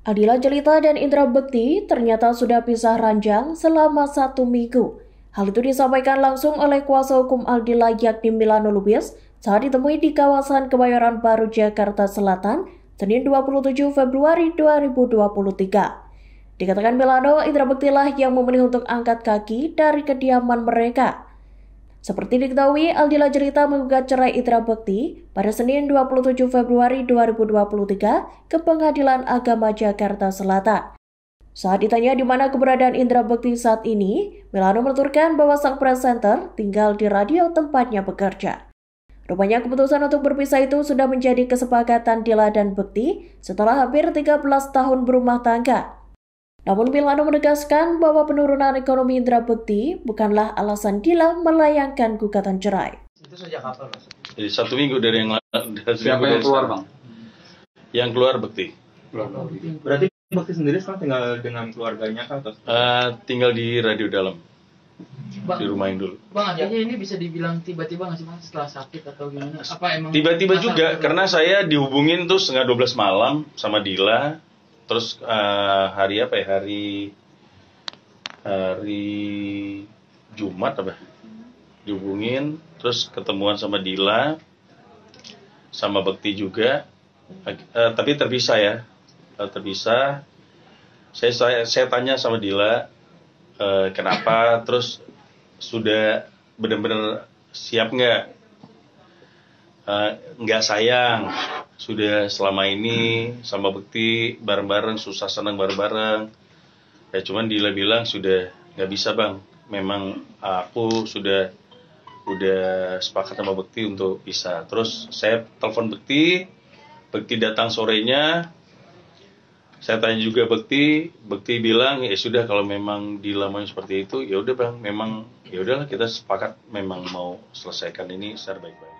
Adila Jelita dan Indra Bekti ternyata sudah pisah ranjang selama satu minggu. Hal itu disampaikan langsung oleh kuasa hukum Aldila yakni Milano Lubis saat ditemui di kawasan Kebayoran Baru, Jakarta Selatan, Senin 27 Februari 2023. Dikatakan Milano, Indra Bekti lah yang memilih untuk angkat kaki dari kediaman mereka. Seperti diketahui, Aldila Cerita menggugat cerai Itra Bekti pada Senin 27 Februari 2023 ke Pengadilan Agama Jakarta Selatan. Saat ditanya di mana keberadaan Indra Bekti saat ini, Milano menuturkan bahwa sang presenter tinggal di radio tempatnya bekerja. Rupanya keputusan untuk berpisah itu sudah menjadi kesepakatan Dila dan Bekti setelah hampir 13 tahun berumah tangga. Namun Milano menegaskan bahwa penurunan ekonomi Indra Bekti bukanlah alasan Dila melayangkan gugatan cerai. Itu sejak kapan mas? Jadi satu minggu dari yang dari Siapa yang keluar bang? Yang keluar Bekti. Berarti Bakti sendiri sekarang tinggal dengan keluarganya kah atau? Uh, tinggal di radio dalam Bang, di rumah yang dulu. bang artinya ini bisa dibilang tiba-tiba nggak sih mas setelah sakit atau gimana? Apa emang? Tiba-tiba juga karena saya dihubungin tuh setengah 12 malam sama Dila. Terus uh, hari apa ya? Hari hari Jumat apa? Dihubungin, terus ketemuan sama Dila sama Bekti juga. Uh, tapi terpisah ya. Uh, terpisah. Saya, saya saya tanya sama Dila eh, kenapa terus sudah benar-benar siap nggak Eh, nggak sayang. Sudah selama ini sama Bekti bareng-bareng susah senang bareng-bareng. Ya cuman Dila bilang sudah nggak bisa bang. Memang aku sudah udah sepakat sama Bekti untuk bisa terus saya telepon Bekti Bekti datang sorenya. Saya tanya juga Bekti, Bekti bilang ya sudah kalau memang dilamanya seperti itu ya udah bang, memang ya udahlah kita sepakat memang mau selesaikan ini secara baik-baik.